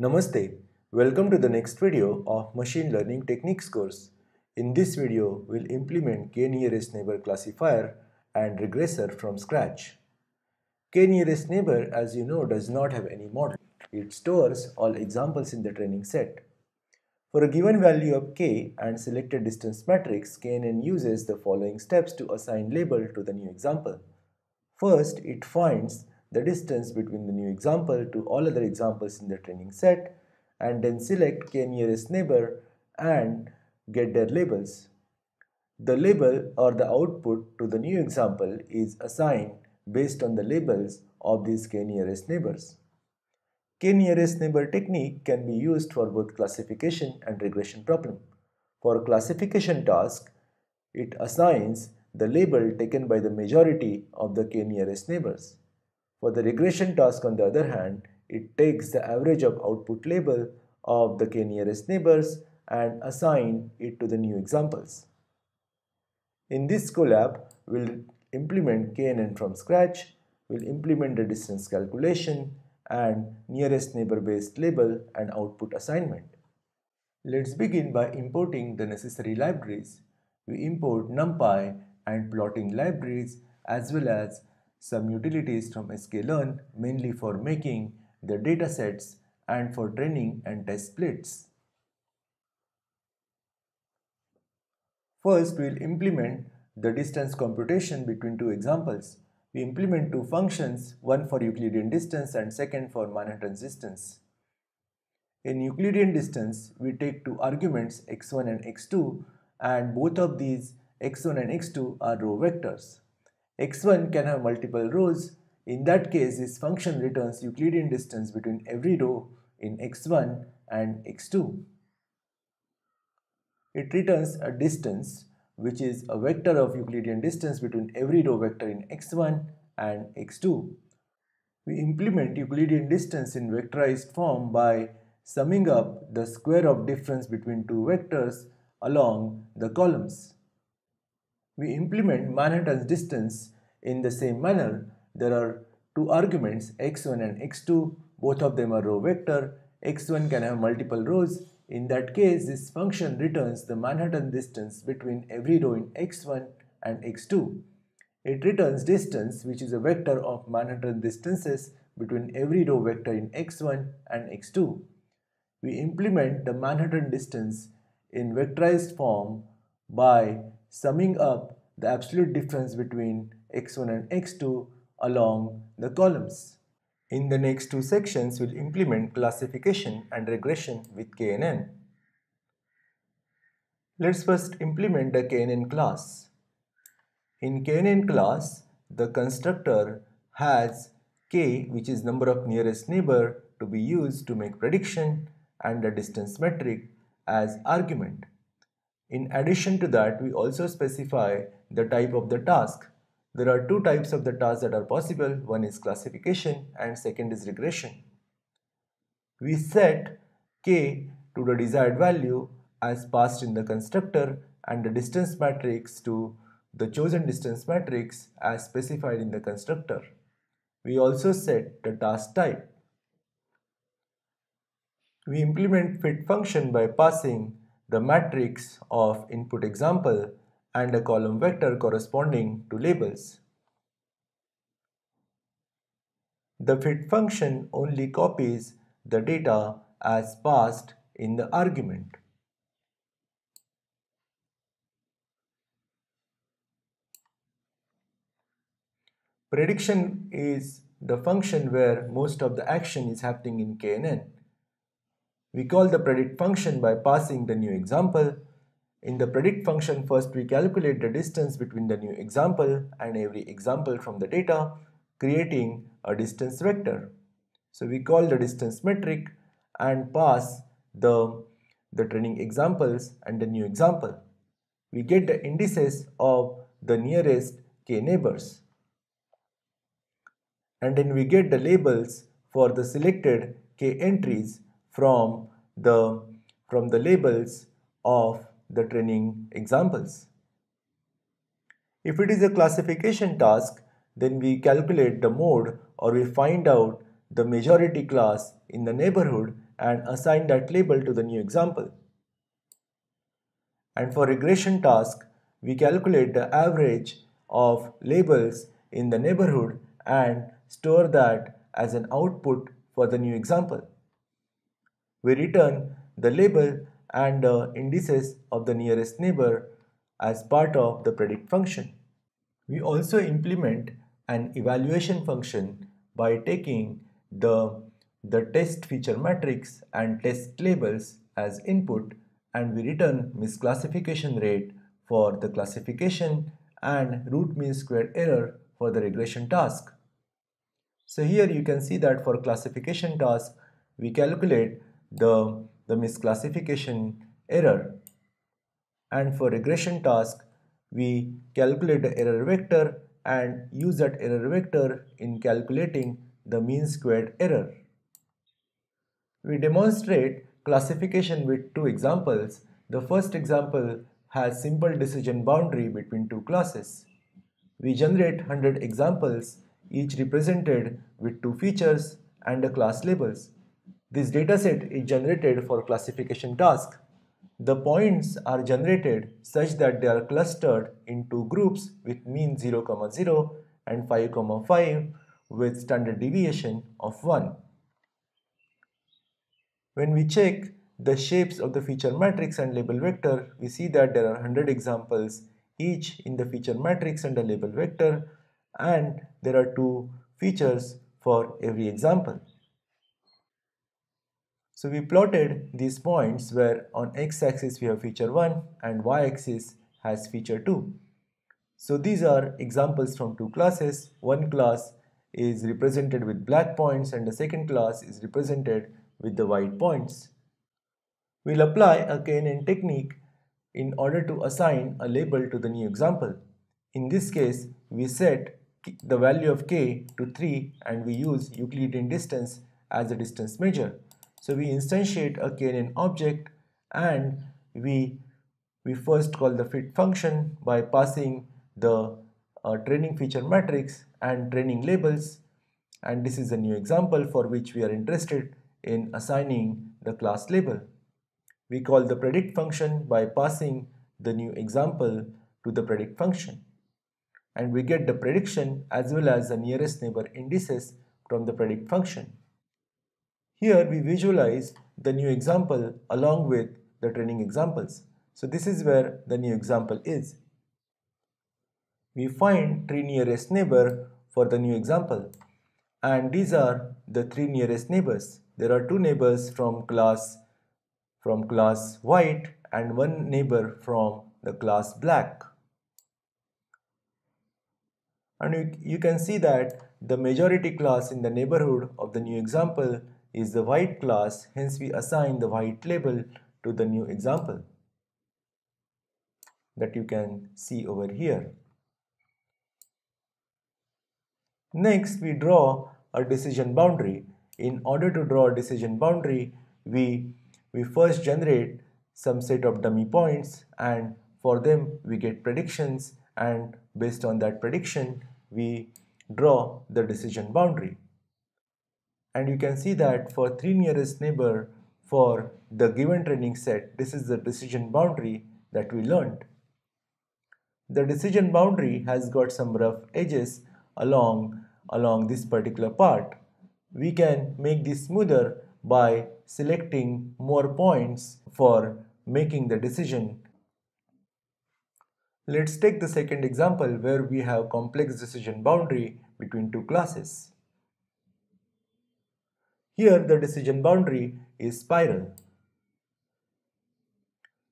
Namaste. Welcome to the next video of Machine Learning Techniques course. In this video, we'll implement k-nearest neighbor classifier and regressor from scratch. K-nearest neighbor, as you know, does not have any model. It stores all examples in the training set. For a given value of k and selected distance matrix, KNN uses the following steps to assign label to the new example. First, it finds the distance between the new example to all other examples in the training set and then select k nearest neighbor and get their labels. The label or the output to the new example is assigned based on the labels of these k nearest neighbors. K nearest neighbor technique can be used for both classification and regression problem. For classification task, it assigns the label taken by the majority of the k nearest neighbors. For the regression task on the other hand, it takes the average of output label of the k nearest neighbors and assign it to the new examples. In this Colab, we'll implement KNN from scratch, we'll implement the distance calculation and nearest neighbor based label and output assignment. Let's begin by importing the necessary libraries. We import NumPy and plotting libraries as well as some utilities from sklearn mainly for making the datasets and for training and test splits. First, we'll implement the distance computation between two examples. We implement two functions, one for Euclidean distance and second for Manhattan's distance. In Euclidean distance, we take two arguments x1 and x2 and both of these x1 and x2 are row vectors x1 can have multiple rows. In that case, this function returns Euclidean distance between every row in x1 and x2. It returns a distance which is a vector of Euclidean distance between every row vector in x1 and x2. We implement Euclidean distance in vectorized form by summing up the square of difference between two vectors along the columns. We implement Manhattan's distance in the same manner. There are two arguments x1 and x2. Both of them are row vector. x1 can have multiple rows. In that case, this function returns the Manhattan distance between every row in x1 and x2. It returns distance which is a vector of Manhattan distances between every row vector in x1 and x2. We implement the Manhattan distance in vectorized form by summing up the absolute difference between x1 and x2 along the columns. In the next two sections, we'll implement classification and regression with KNN. Let's first implement the KNN class. In KNN class, the constructor has k which is number of nearest neighbor to be used to make prediction and the distance metric as argument. In addition to that, we also specify the type of the task. There are two types of the tasks that are possible. One is classification and second is regression. We set k to the desired value as passed in the constructor and the distance matrix to the chosen distance matrix as specified in the constructor. We also set the task type. We implement fit function by passing the matrix of input example and a column vector corresponding to labels. The fit function only copies the data as passed in the argument. Prediction is the function where most of the action is happening in KNN. We call the predict function by passing the new example. In the predict function, first we calculate the distance between the new example and every example from the data, creating a distance vector. So we call the distance metric and pass the, the training examples and the new example. We get the indices of the nearest k neighbors. And then we get the labels for the selected k entries from the from the labels of the training examples. If it is a classification task, then we calculate the mode or we find out the majority class in the neighborhood and assign that label to the new example. And for regression task, we calculate the average of labels in the neighborhood and store that as an output for the new example. We return the label and the indices of the nearest neighbor as part of the predict function. We also implement an evaluation function by taking the, the test feature matrix and test labels as input and we return misclassification rate for the classification and root mean squared error for the regression task. So here you can see that for classification task we calculate the, the misclassification error and for regression task we calculate the error vector and use that error vector in calculating the mean squared error. We demonstrate classification with two examples. The first example has simple decision boundary between two classes. We generate 100 examples, each represented with two features and a class labels. This dataset is generated for classification task. The points are generated such that they are clustered into groups with mean 0, 0 and 5, 5 with standard deviation of 1. When we check the shapes of the feature matrix and label vector, we see that there are 100 examples each in the feature matrix and the label vector and there are two features for every example. So we plotted these points where on x-axis we have feature 1 and y-axis has feature 2. So these are examples from two classes. One class is represented with black points and the second class is represented with the white points. We'll apply a KNN technique in order to assign a label to the new example. In this case, we set the value of k to 3 and we use Euclidean distance as a distance measure. So we instantiate a KNN object and we, we first call the fit function by passing the uh, training feature matrix and training labels and this is a new example for which we are interested in assigning the class label. We call the predict function by passing the new example to the predict function and we get the prediction as well as the nearest neighbor indices from the predict function. Here we visualize the new example along with the training examples. So this is where the new example is. We find three nearest neighbor for the new example and these are the three nearest neighbors. There are two neighbors from class from class white and one neighbor from the class black. And you, you can see that the majority class in the neighborhood of the new example is the white class, hence we assign the white label to the new example that you can see over here. Next, we draw a decision boundary. In order to draw a decision boundary, we, we first generate some set of dummy points and for them we get predictions and based on that prediction, we draw the decision boundary and you can see that for 3 nearest neighbor for the given training set this is the decision boundary that we learned. The decision boundary has got some rough edges along along this particular part. We can make this smoother by selecting more points for making the decision. Let's take the second example where we have complex decision boundary between two classes. Here the decision boundary is spiral.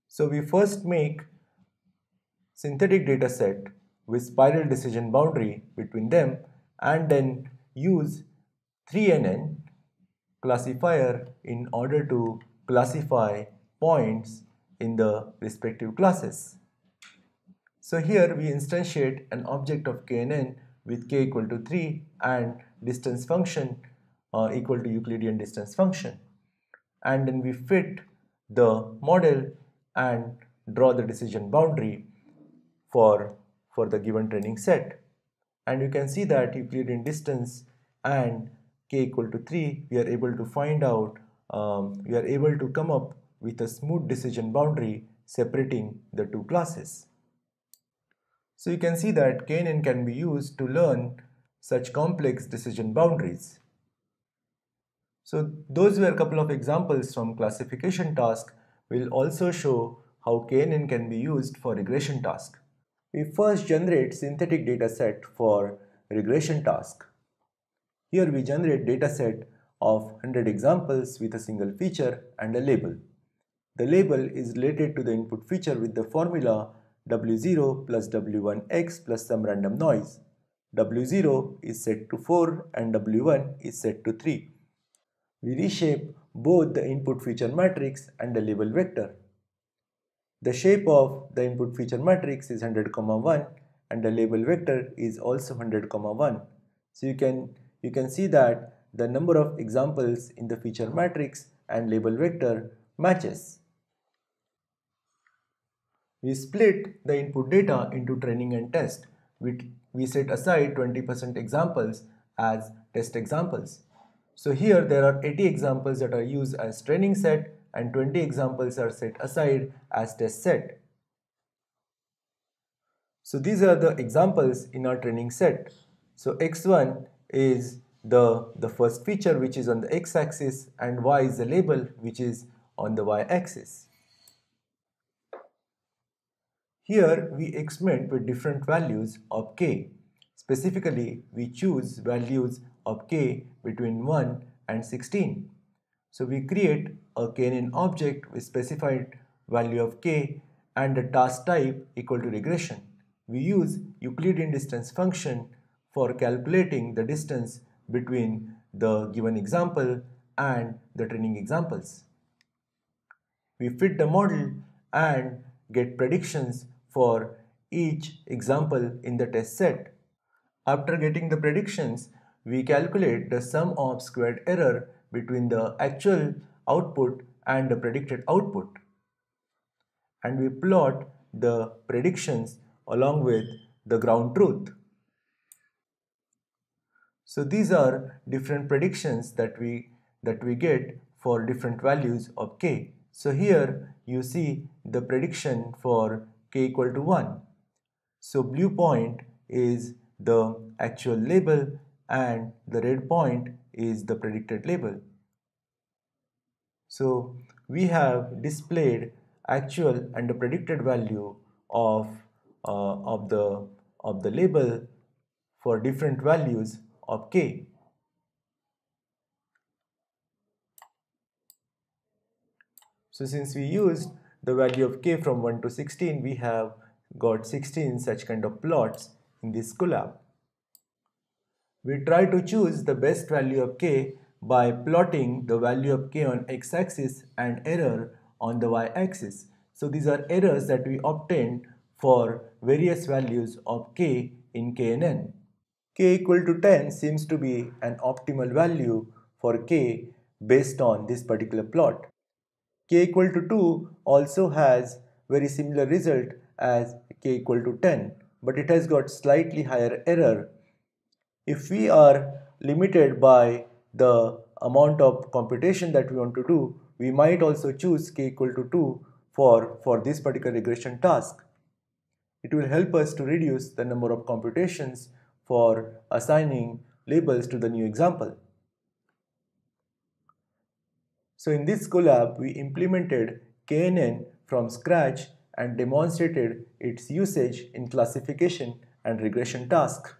So we first make synthetic data set with spiral decision boundary between them and then use 3NN classifier in order to classify points in the respective classes. So here we instantiate an object of KNN with k equal to 3 and distance function uh, equal to Euclidean distance function and then we fit the model and draw the decision boundary for for the given training set and you can see that Euclidean distance and k equal to 3 we are able to find out um, we are able to come up with a smooth decision boundary separating the two classes. So you can see that KNN can be used to learn such complex decision boundaries. So those were a couple of examples from classification task. We'll also show how KNN can be used for regression task. We first generate synthetic dataset for regression task. Here we generate dataset of 100 examples with a single feature and a label. The label is related to the input feature with the formula W0 plus W1x plus some random noise. W0 is set to 4 and W1 is set to 3. We reshape both the input feature matrix and the label vector. The shape of the input feature matrix is 100, 1 and the label vector is also 100, 1. So you can you can see that the number of examples in the feature matrix and label vector matches. We split the input data into training and test. We, we set aside 20% examples as test examples. So here there are 80 examples that are used as training set and 20 examples are set aside as test set. So these are the examples in our training set. So x1 is the, the first feature which is on the x-axis and y is the label which is on the y-axis. Here we experiment with different values of k. Specifically, we choose values of k between 1 and 16. So we create a KNN object with specified value of k and a task type equal to regression. We use Euclidean distance function for calculating the distance between the given example and the training examples. We fit the model and get predictions for each example in the test set. After getting the predictions, we calculate the sum of squared error between the actual output and the predicted output. And we plot the predictions along with the ground truth. So these are different predictions that we that we get for different values of k. So here you see the prediction for k equal to 1. So blue point is the actual label and the red point is the predicted label. So we have displayed actual and the predicted value of, uh, of, the, of the label for different values of k. So since we used the value of k from 1 to 16, we have got 16 such kind of plots in this Colab. We try to choose the best value of k by plotting the value of k on x-axis and error on the y-axis. So these are errors that we obtained for various values of k in KNN k equal to 10 seems to be an optimal value for k based on this particular plot. k equal to 2 also has very similar result as k equal to 10 but it has got slightly higher error. If we are limited by the amount of computation that we want to do, we might also choose k equal to 2 for, for this particular regression task. It will help us to reduce the number of computations for assigning labels to the new example. So in this Colab, we implemented KNN from scratch and demonstrated its usage in classification and regression task.